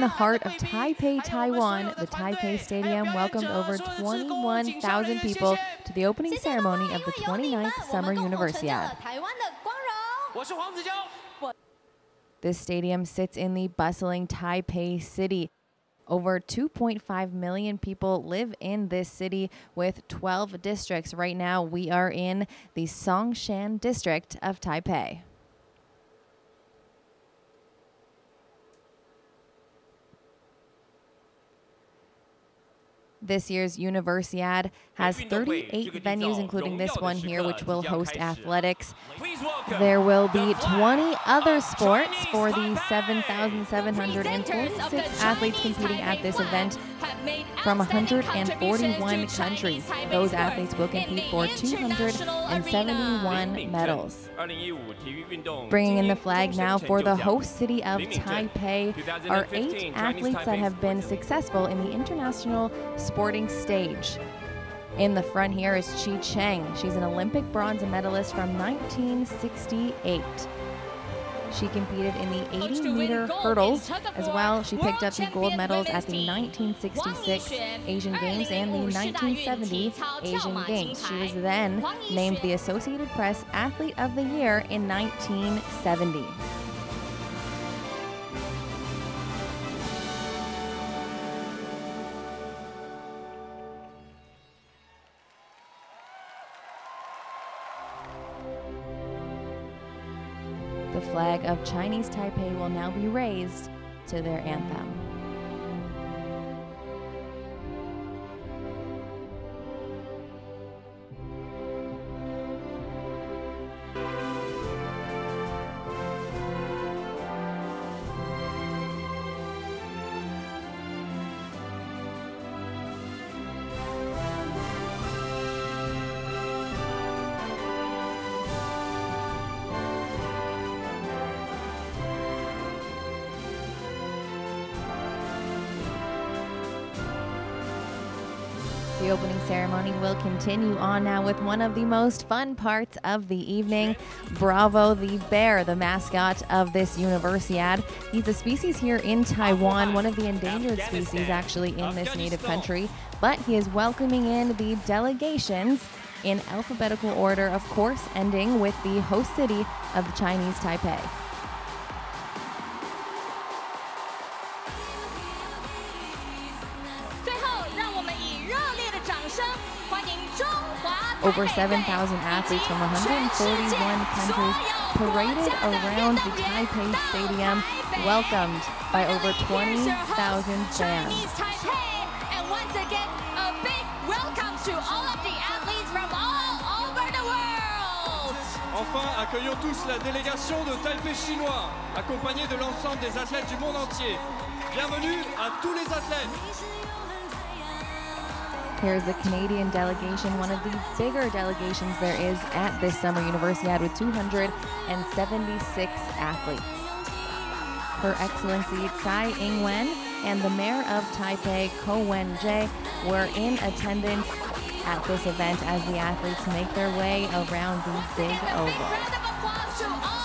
In the heart of Taipei, Taiwan, the Taipei Stadium welcomed over 21,000 people to the opening ceremony of the 29th Summer Universiade. This stadium sits in the bustling Taipei city. Over 2.5 million people live in this city with 12 districts. Right now, we are in the Songshan district of Taipei. This year's Universiade has 38 venues, including this one here, which will host athletics. There will be 20 other sports for the 7,746 athletes competing at this event from 141 countries. Those athletes will compete for 271 medals. Bringing in the flag now for the host city of Taipei are eight athletes that have been successful in the international sporting stage. In the front here is Chi Cheng. She's an Olympic bronze medalist from 1968. She competed in the 80 meter hurdles as well. She picked up the gold medals at the 1966 Asian Games and the 1970 Asian Games. She was then named the Associated Press Athlete of the Year in 1970. Flag of Chinese Taipei will now be raised to their anthem. Opening ceremony will continue on now with one of the most fun parts of the evening. Bravo the bear, the mascot of this Universiade. He's a species here in Taiwan, one of the endangered species actually in this native country, but he is welcoming in the delegations in alphabetical order, of course, ending with the host city of Chinese Taipei. Over 7,000 athletes from 141 countries paraded around the Taipei Stadium, welcomed by over 20,000 fans. And once again, a big welcome to all of the athletes from all over the world. Enfin, accueillons tous la délégation de Taipei chinois, accompagnée de l'ensemble des athlètes du monde entier. Bienvenue à tous les athlètes. Here's the Canadian delegation, one of the bigger delegations there is at this Summer Universiade with 276 athletes. Her Excellency Tsai Ing-wen and the Mayor of Taipei, Ko Wen-je, were in attendance at this event as the athletes make their way around the big big oval.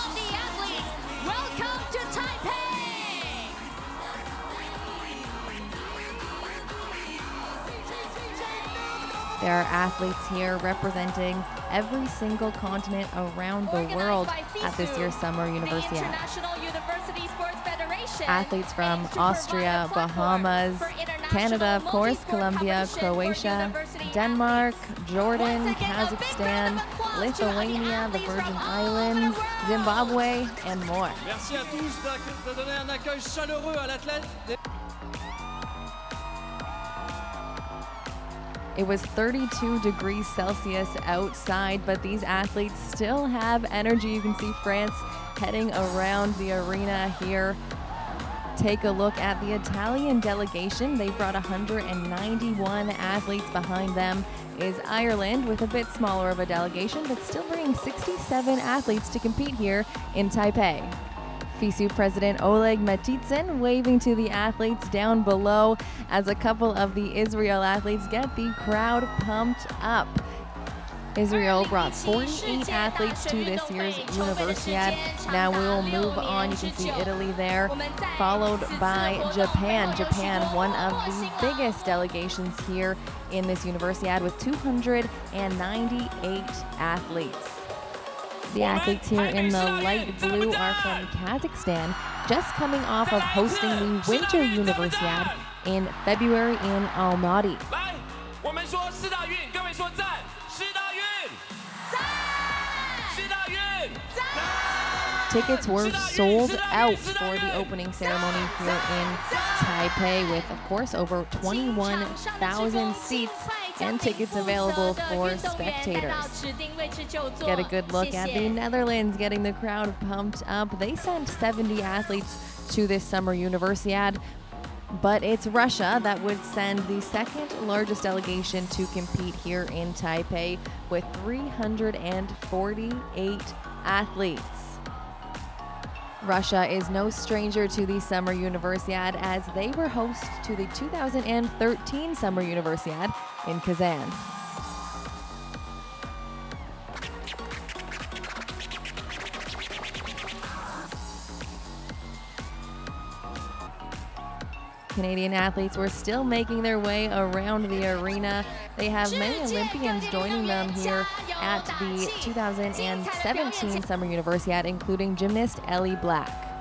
There are athletes here representing every single continent around the Organized world at this year's Summer Universiade. International University Sports Federation. Athletes from aims to provide Austria, Bahamas, Canada, of course, Colombia, Croatia, Denmark. Jordan, again, a big round Kazakhstan, of applause to Lithuania, the Virgin from all over the Islands. Zimbabwe, and more. It was 32 degrees Celsius outside, but these athletes still have energy. You can see France heading around the arena here. Take a look at the Italian delegation. They brought 191 athletes behind them. Is Ireland with a bit smaller of a delegation, but still bringing 67 athletes to compete here in Taipei. FISU President Oleg Matytsin waving to the athletes down below as a couple of the Israel athletes get the crowd pumped up. Israel brought 48 athletes to this year's Universiade. Now we will move on. You can see Italy there, followed by Japan. Japan, one of the biggest delegations here in this Universiade with 298 athletes. The athletes here in the light blue are from Kazakhstan, just coming off of hosting the Winter Universiade in February in Almaty. Tickets were sold out for the opening ceremony here in Taipei with, of course, over 21,000 seats and tickets available for spectators. Get a good look at the Netherlands getting the crowd pumped up. They sent 70 athletes to this summer Universiade, but it's Russia that would send the second largest delegation to compete here in Taipei with 348 athletes. Russia is no stranger to the Summer Universiade as they were host to the 2013 Summer Universiade in Kazan. Canadian athletes were still making their way around the arena. They have many Olympians joining them here at the 2017 Summer Universiade, including gymnast Ellie Black.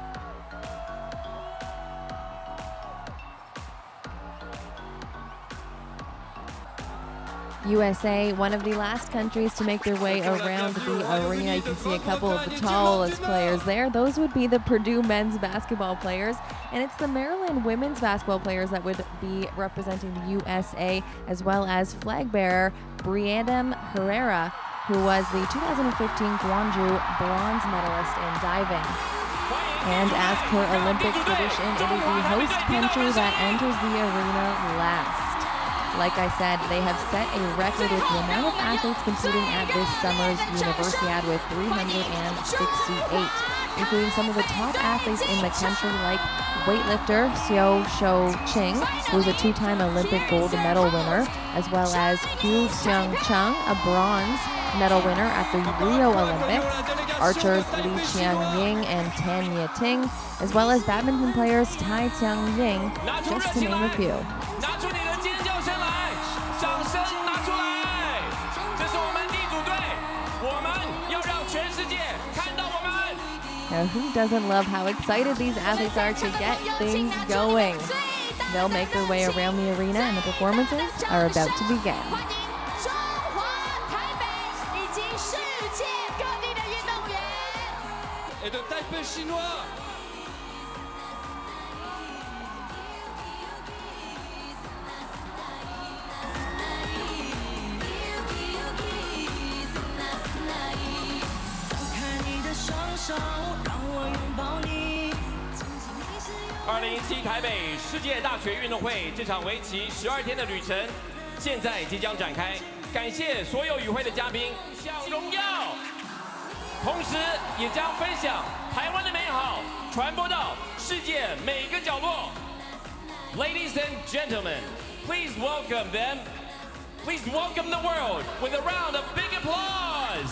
USA, one of the last countries to make their way around the arena. You can see a couple of the tallest players there. Those would be the Purdue men's basketball players. And it's the Maryland women's basketball players that would be representing the USA, as well as flag bearer Briadam Herrera, who was the 2015 Gwangju bronze medalist in diving. And as per Olympic tradition, it is the host country that enters the arena last. Like I said, they have set a record with the amount of athletes competing at this summer's Universiade with 368, including some of the top athletes in the country like weightlifter Xiao Shou Ching, who is a two-time Olympic gold medal winner, as well as Hu Xiang Cheng, a bronze medal winner at the Rio Olympics, archers Li Qianying and Tan Ting, as well as badminton players Tai Tzu-ying, just to name a few. Now, who doesn't love how excited these athletes are to get things going? They'll make their way around the arena and the performances are about to begin. Et de Taipei chinois 二零一七台北世界大学运动会这场为期十二天的旅程，现在即将展开。感谢所有与会的嘉宾，享荣耀，同时也将分享台湾的美好，传播到世界每个角落。Ladies and gentlemen, please welcome them. Please welcome the world with a round of big applause.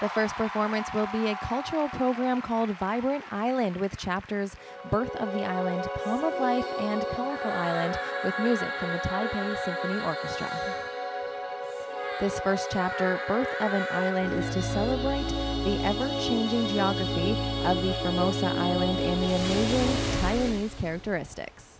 The first performance will be a cultural program called Vibrant Island with chapters Birth of the Island, Palm of Life, and Colorful Island with music from the Taipei Symphony Orchestra. This first chapter, Birth of an Island, is to celebrate the ever changing geography of the Formosa Island and the amazing Taiwanese characteristics.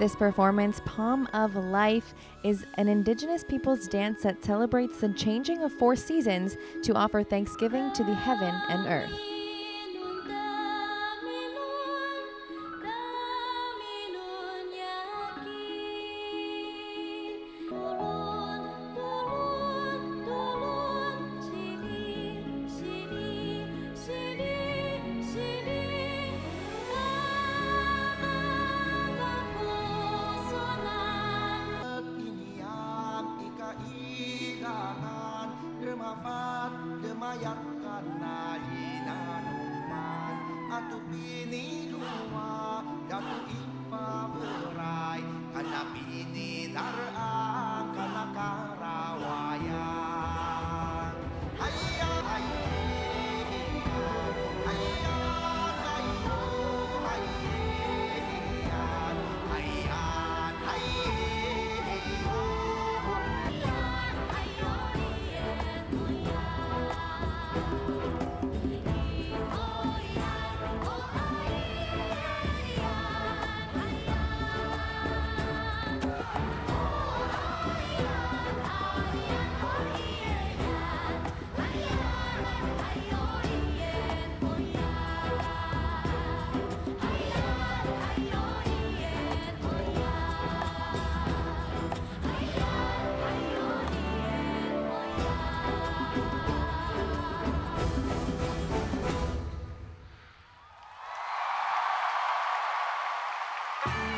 This performance, Palm of Life, is an indigenous people's dance that celebrates the changing of four seasons to offer thanksgiving to the heaven and earth. The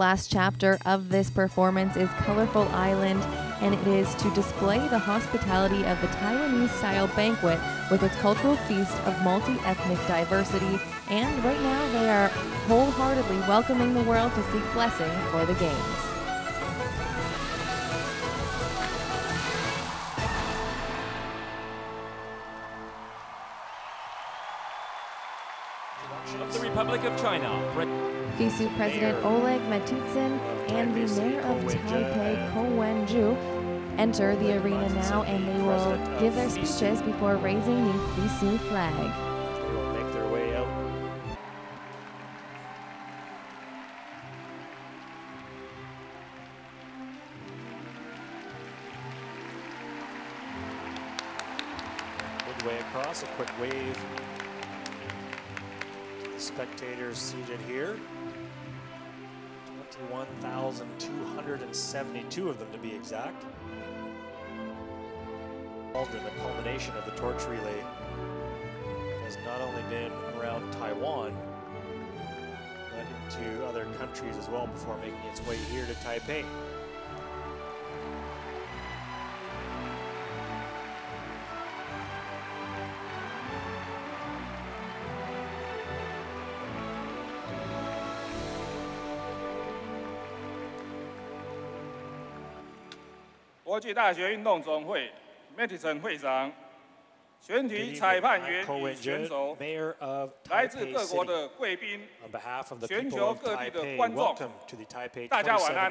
last chapter of this performance is Colorful Island, and it is to display the hospitality of the Taiwanese style banquet with its cultural feast of multi ethnic diversity. And right now, they are wholeheartedly welcoming the world to seek blessing for the Games. President Oleg Matytsin and the Mayor of Taipei, Ko Wen-je, enter the arena now and they will give their speeches before raising the FISU flag. They will make their way out. Midway across, a quick wave. The spectators seated here. 21,272 of them to be exact. Involved in the culmination of the torch relay has not only been around Taiwan, but into other countries as well before making its way here to Taipei. Mayor of 来自各国的贵宾，全球各地的观众，大家晚安。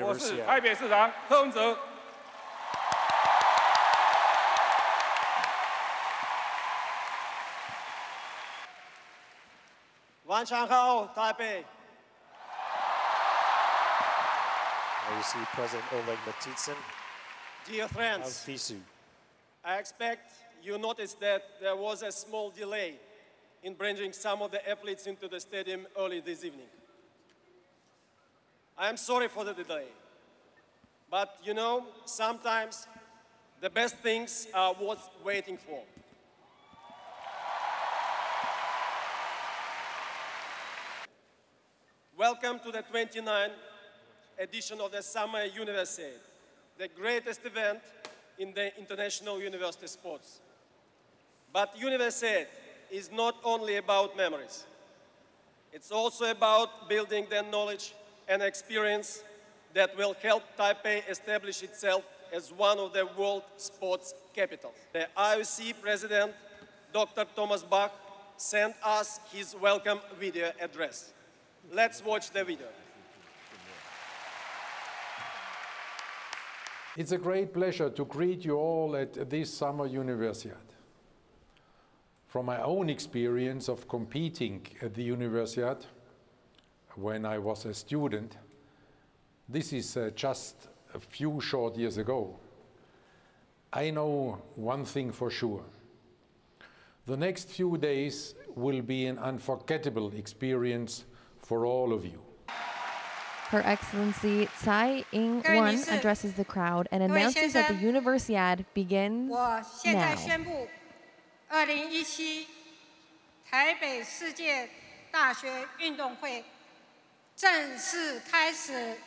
我是台北市长柯文哲。晚上好，台北。You see President Oleg Matytsin Dear of friends, FISU. I expect you noticed that there was a small delay in bringing some of the athletes into the stadium early this evening. I am sorry for the delay. But you know, sometimes the best things are worth waiting for. Welcome to the 29th edition of the Summer Universiade, the greatest event in the international university sports. But Universiade is not only about memories. It's also about building the knowledge and experience that will help Taipei establish itself as one of the world sports capitals. The IOC president, Dr. Thomas Bach, sent us his welcome video address. Let's watch the video. It's a great pleasure to greet you all at this summer Universiade. From my own experience of competing at the Universiade when I was a student, this is uh, just a few short years ago. I know one thing for sure. The next few days will be an unforgettable experience for all of you. Her Excellency Tsai Ing-wen addresses the crowd and announces that the Universiade begins now. 2017台北世界大学运动会正式开始。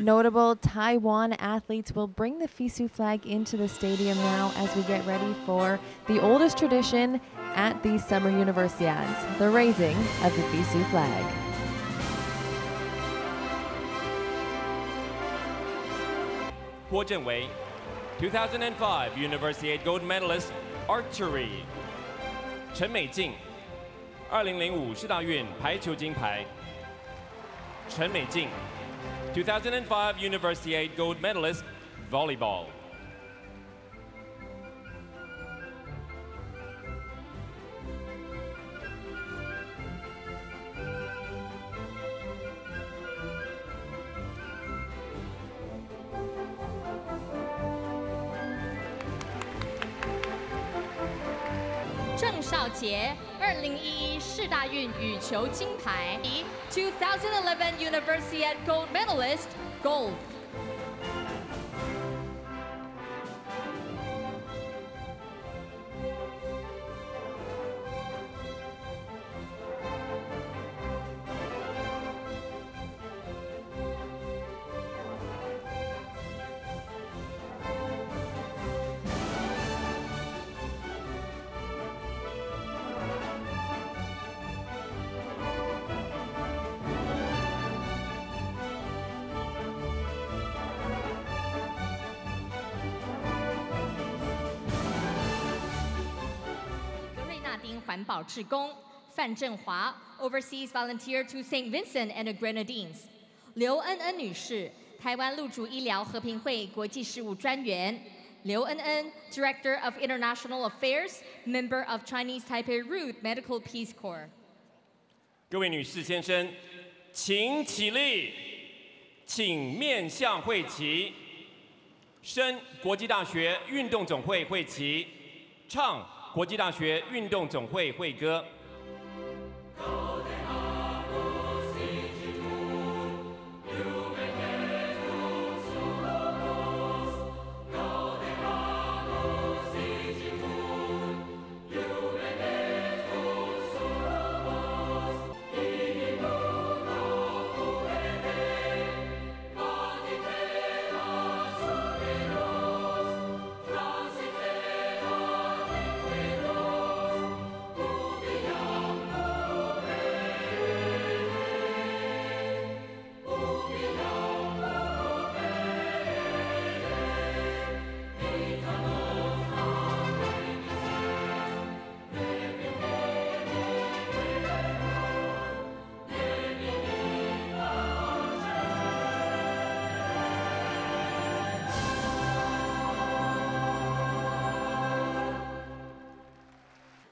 Notable Taiwan athletes will bring the FISU flag into the stadium now as we get ready for the oldest tradition at the Summer Universiades, the raising of the FISU flag. Huo Jianwei, 2005 Universiade gold medalist, archery. Chen Meijing, 2005 2005世大运排球金牌。陈美静。2005 Universiade gold medalist, volleyball. Zheng Shaojie, 2011世大运羽球金牌。，2011 Universiade Gold Medalist, Golf。环保志工范振华，Overseas Volunteer to St. Vincent and the Grenadines；刘恩恩女士，台湾陆主医疗和平会国际事务专员；刘恩恩，Director of International Affairs，Member of Chinese Taipei Root Medical Peace Corps。各位女士、先生，请起立，请面向会旗，升国际大学运动总会会旗，唱。国际大学运动总会会歌。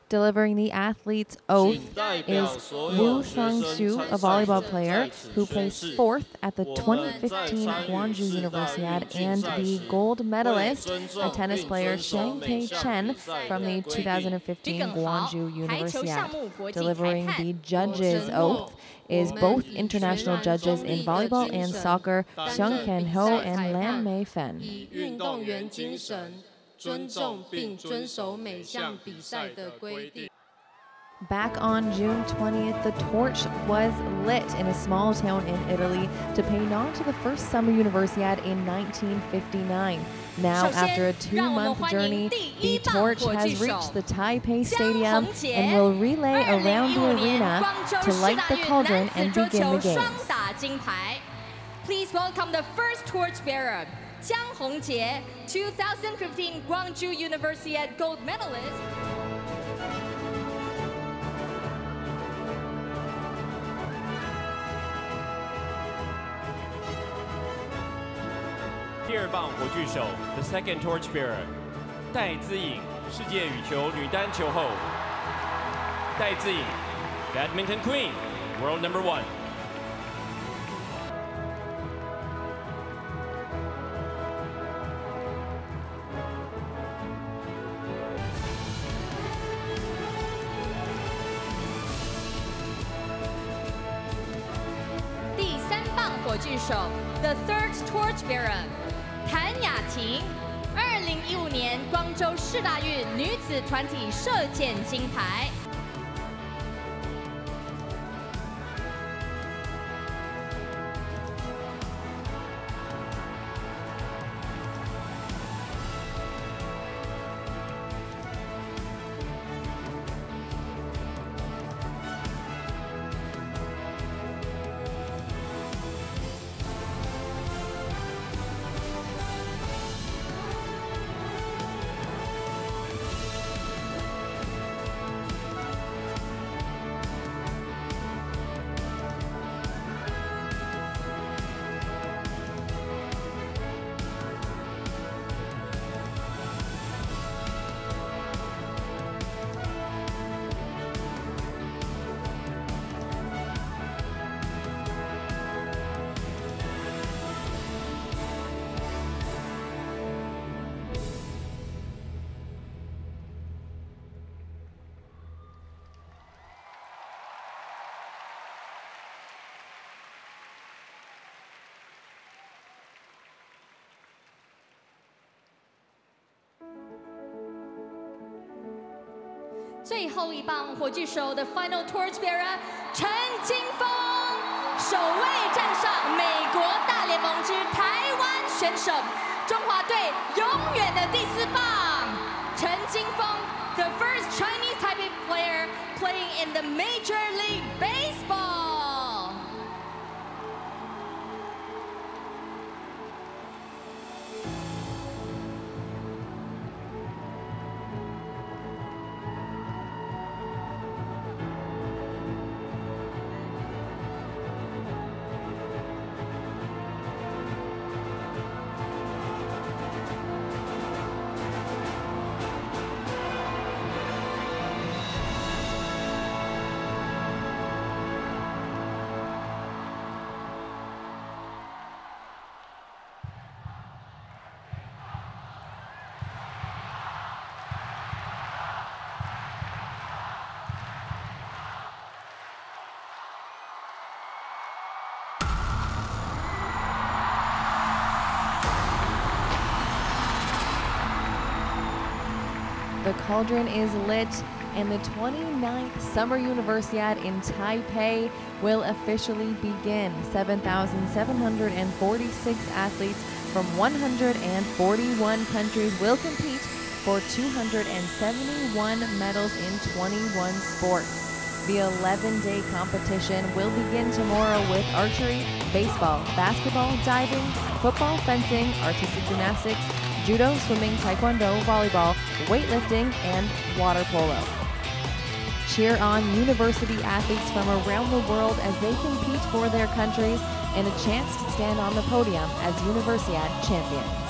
Delivering the athlete's oath is Wu Shangxu, a volleyball player who placed fourth at the 2015 Gwangju Universiade, and the gold medalist, a tennis player Shang Pei Chen from the 2015 Gwangju Universiade. Delivering the judge's oath is both international judges in volleyball and soccer, Xiang Ken Ho and Lan Mei Fen. 尊重并遵守每项比赛的规定。Back on June 20th, the torch was lit in a small town in Italy to pay nod to the first Summer Universiade in 1959. Now, after a two month journey, the torch has reached the Taipei Stadium and will relay around the arena to light the cauldron and begin the games. Please welcome the first torchbearer. Jiang Hongjie, 2015 Gwangju Universiade gold medalist. the second torchbearer, 戴资颖，世界羽球女单球后。戴资颖，Badminton Queen, World Number One. Vera 谭雅婷，二零一五年光州市大运女子团体射箭金牌。最后一棒火炬手的 Final Torchbearer 陈金峰，首位站上美国大联盟之台湾选手，中华队永远的第四棒，陈金峰，the first Chinese Taipei player playing in the Major League Baseball。Cauldron is lit, and the 29th Summer Universiade in Taipei will officially begin. 7,746 athletes from 141 countries will compete for 271 medals in 21 sports. The 11-day competition will begin tomorrow with archery, baseball, basketball, diving, football, fencing, artistic gymnastics, judo, swimming, taekwondo, volleyball, weightlifting, and water polo. Cheer on university athletes from around the world as they compete for their countries and a chance to stand on the podium as Universiade champions.